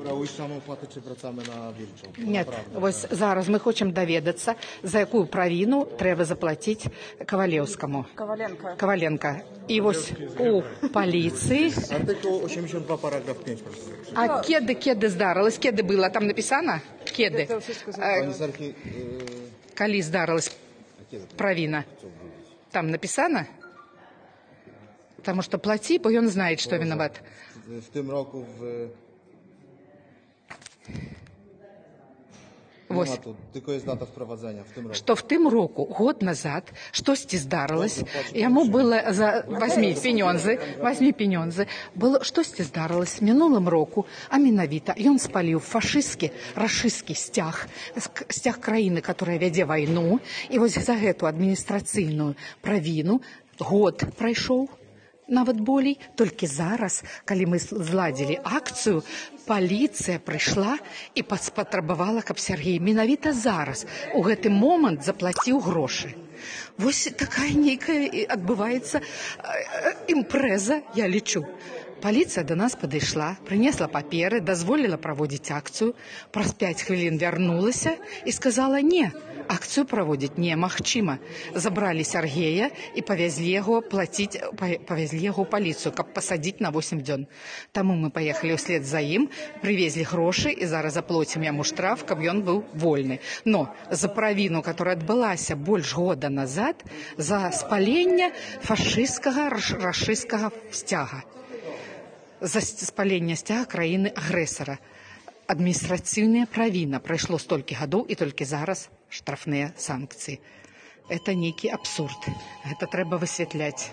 Брали самооплату чи врацами на вільчу? Нет, ось зараз ми хочемо довідатися, за яку провину треба заплатити Ковалевському. Коваленко. Коваленко. І ось у поліції. Артикул 82 параграф 5 просто. А кеди, кеди здарились? Кеди було там написано? Кеди. Це все сказано. Е, Пані Сарки, е, Коли здарилась провина? Там написано? Потому что плати, бо он знает, что виноват. в тим року в Ось. Нема тут якоїсь дата впровадження в тым року, год назад, штосьці здарилось, яму было за возьми пенёнзы, возьми пенёнзы, было штосьці здарилось минулым року, а менавіта ён спаліў фашысцкі рашысцкі сцяг, сцяг краіны, которая вядзе вайну, і вось за гэту адміністрацыйную правіну год прайшоў, нават болей. Толькі зараз калі мы зладзілі акцыю паліцыя прыйшла і паспатрабавала каб Сергей менавіта зараз у гэты момант заплаціў грошы. Вось такая нейкая і адбываецца э, імпрэза я лічу. Паліцыя да нас падышла, прынесла паперы, дазволіла праводзіць акцыю, праз 5 хвілін вярнулася і сказала не, акцыю праводзіць немагчыма. Забралі Сергея і павязлі яго плаціць па- павязлі яго паліцыю, каб пасадзіць на 8 дзён. Таму мы паехалі ўслед за ім, прывезлі грошы і зараз заплоцім яму штраф, каб ён быў вольны. Но за правіну, которая адбылася больш года назад за спаленне фашысцкага раш- рашысцкага сцяга за спалення сцяга краіны агрэсара. Адміністрацыйная правіна прайшло столькі гадоў і толькі зараз штрафныя санкцыі. Это нейкі абсурд. Гэта трэба высвятляць.